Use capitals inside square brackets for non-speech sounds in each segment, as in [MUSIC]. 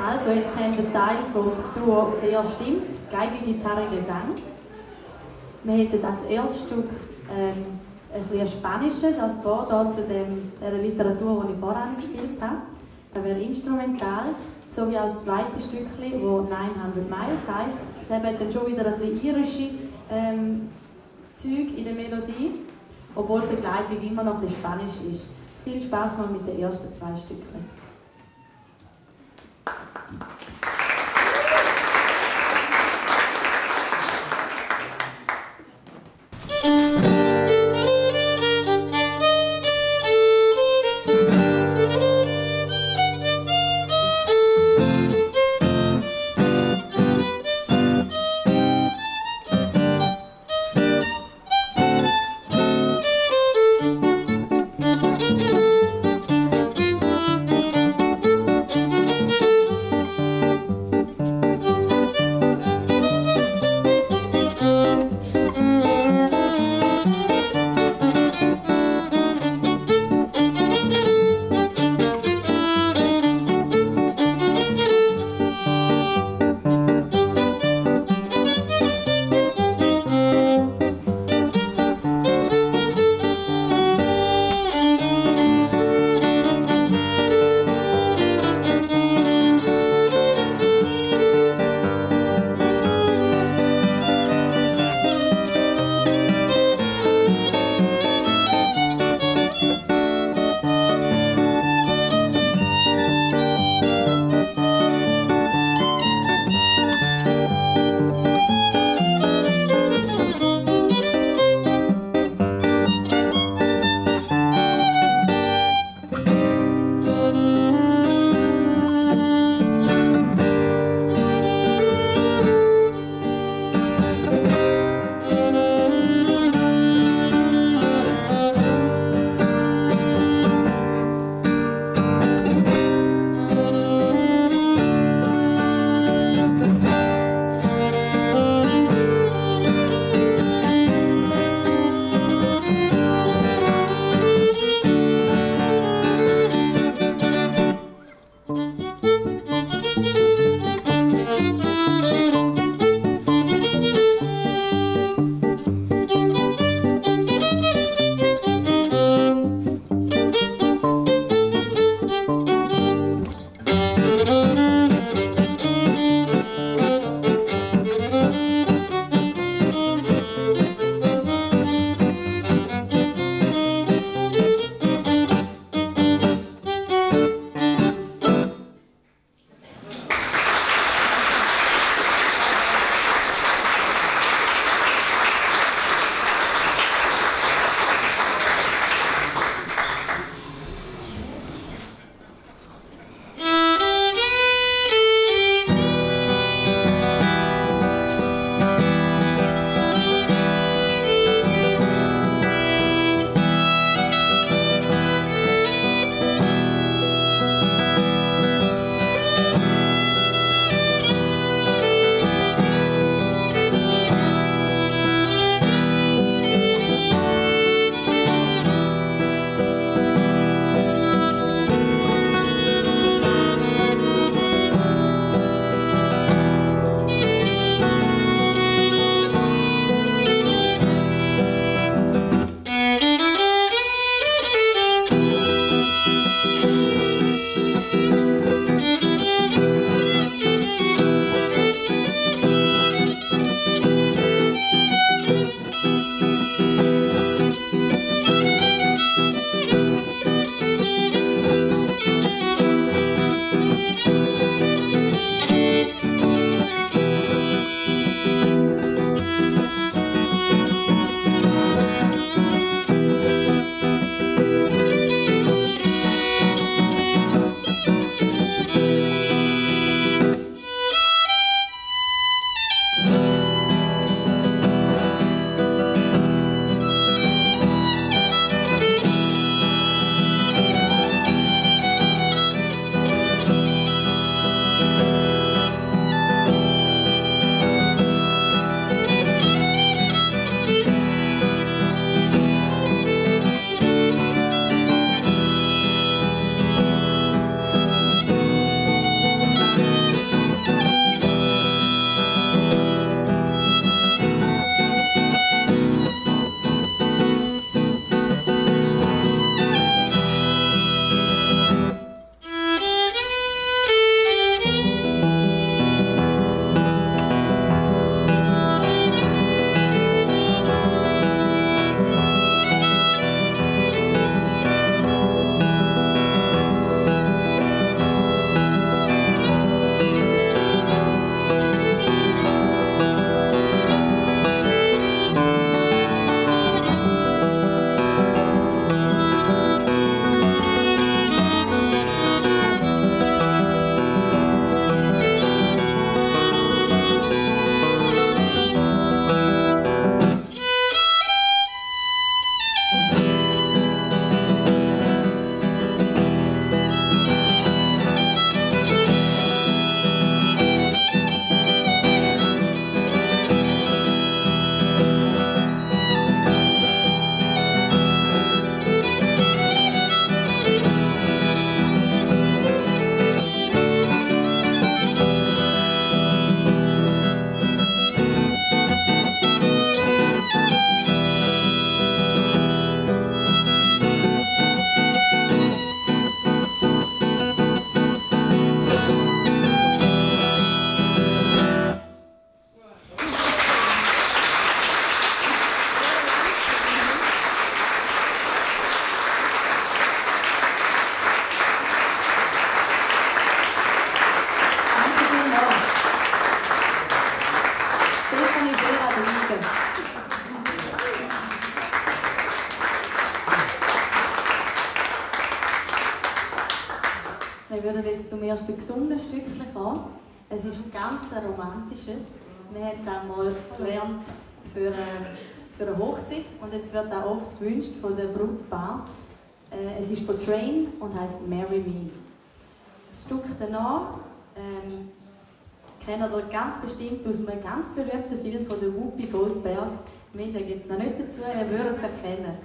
Also, jetzt haben wir Teil vom Duo Fair stimmt, Geige, Gitarre, Gesang. Wir hätten als erstes Stück ähm, ein Spanisches als Pendant zu dem, der Literatur, die ich vorhin gespielt habe. Das wäre instrumental, so wie als zweites Stückchen, wo 900 Miles heisst. Es hat dann schon wieder ein bisschen irische ähm, Züge in der Melodie, obwohl die Begleitung immer noch ein Spanisch ist. Viel Spaß noch mit den ersten zwei Thank you. Stückchen. erste gesungene Stückchen an. Es ist ein ganz romantisches. Wir haben das mal gelernt für eine, für eine Hochzeit und jetzt wird auch oft gewünscht von der Brutpaar. Äh, es ist von Train und heißt Marry Me. Das Stück danach ähm, kennt ihr ganz bestimmt aus einem ganz berühmten Film von der Whoopi Goldberg. Mehr sage jetzt noch nicht dazu, ihr würdet es erkennen.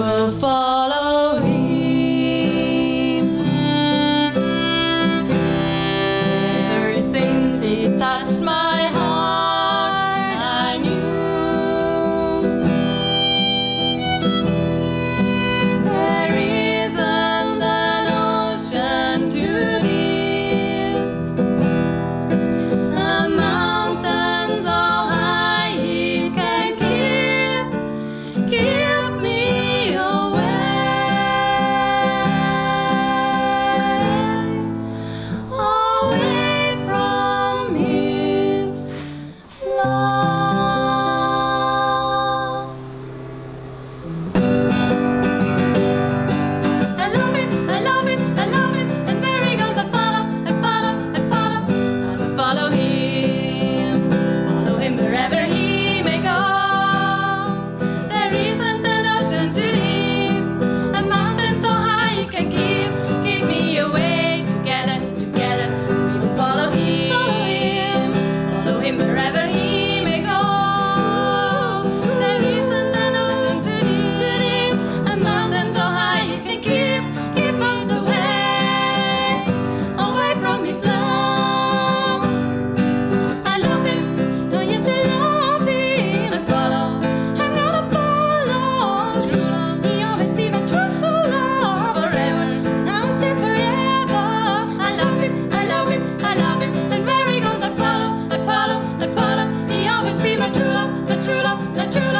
never fall.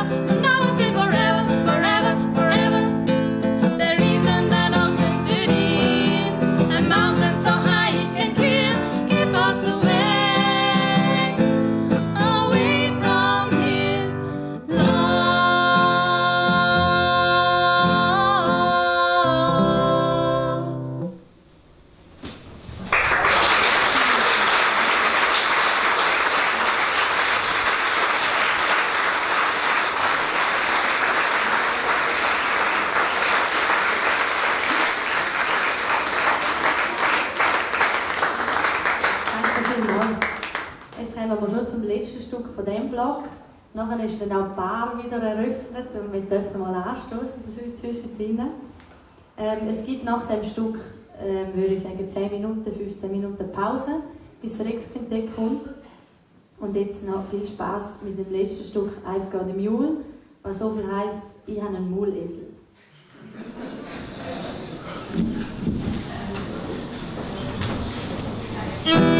up. Nachher ist dann auch die Bar wieder eröffnet und wir dürfen mal anstoßen zwischendrin. Ähm, es gibt nach dem Stück, ähm, würde ich sagen, 10 Minuten, 15 Minuten Pause, bis der Rexquintett kommt. Und jetzt noch viel Spaß mit dem letzten Stück I've Got a Mule, was so viel heisst, ich habe einen Mulesel.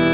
[LAUGHS]